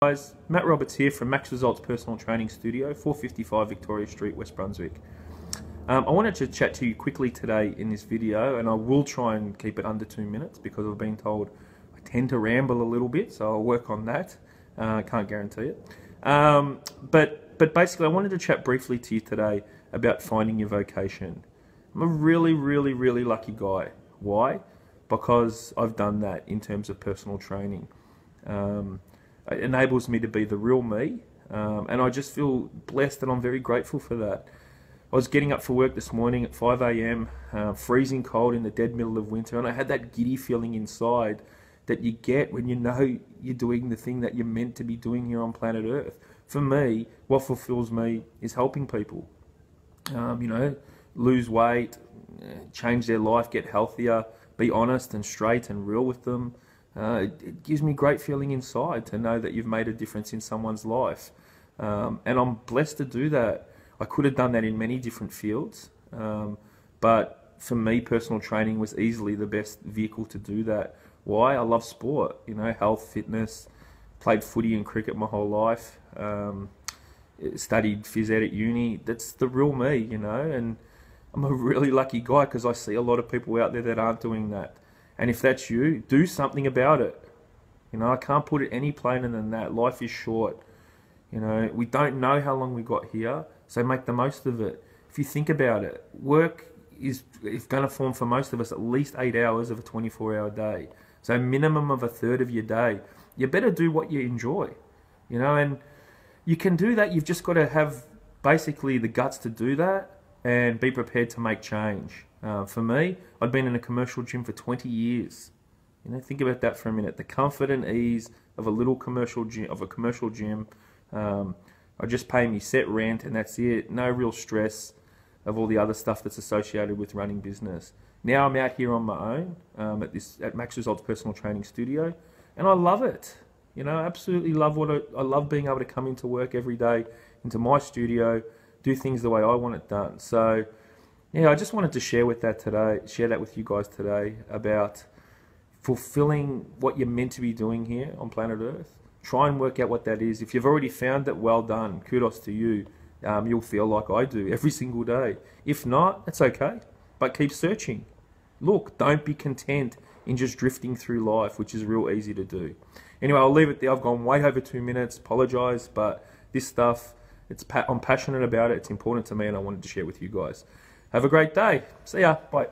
guys, Matt Roberts here from Max Results Personal Training Studio, 455 Victoria Street, West Brunswick. Um, I wanted to chat to you quickly today in this video, and I will try and keep it under two minutes because I've been told I tend to ramble a little bit, so I'll work on that. I uh, can't guarantee it. Um, but, but basically, I wanted to chat briefly to you today about finding your vocation. I'm a really, really, really lucky guy. Why? Because I've done that in terms of personal training. Um, it enables me to be the real me, um, and I just feel blessed and I'm very grateful for that. I was getting up for work this morning at 5 a.m., uh, freezing cold in the dead middle of winter, and I had that giddy feeling inside that you get when you know you're doing the thing that you're meant to be doing here on planet Earth. For me, what fulfills me is helping people. Um, you know, lose weight, change their life, get healthier, be honest and straight and real with them. Uh, it, it, gives me great feeling inside to know that you've made a difference in someone's life. Um, and I'm blessed to do that. I could have done that in many different fields, um, but for me, personal training was easily the best vehicle to do that. Why? I love sport, you know, health, fitness, played footy and cricket my whole life, um, studied phys ed at uni. That's the real me, you know, and I'm a really lucky guy because I see a lot of people out there that aren't doing that. And if that's you, do something about it. You know, I can't put it any plainer than that. Life is short. You know, we don't know how long we got here, so make the most of it. If you think about it, work is, is going to form for most of us at least eight hours of a 24 hour day. So, minimum of a third of your day. You better do what you enjoy. You know, and you can do that. You've just got to have basically the guts to do that and be prepared to make change. Uh, for me, I'd been in a commercial gym for 20 years. You know, think about that for a minute. The comfort and ease of a little commercial gym, of a commercial gym. Um, I just pay me set rent and that's it. No real stress of all the other stuff that's associated with running business. Now I'm out here on my own um, at this at Max Results Personal Training Studio, and I love it. You know, absolutely love what I, I love being able to come into work every day into my studio, do things the way I want it done. So yeah, I just wanted to share with that today, share that with you guys today about fulfilling what you're meant to be doing here on planet Earth. Try and work out what that is. If you've already found it, well done. Kudos to you. Um, you'll feel like I do every single day. If not, that's okay. But keep searching. Look, don't be content in just drifting through life, which is real easy to do. Anyway, I'll leave it there. I've gone way over two minutes. Apologize, but this stuff, it's I'm passionate about it. It's important to me, and I wanted to share with you guys. Have a great day. See ya. Bye.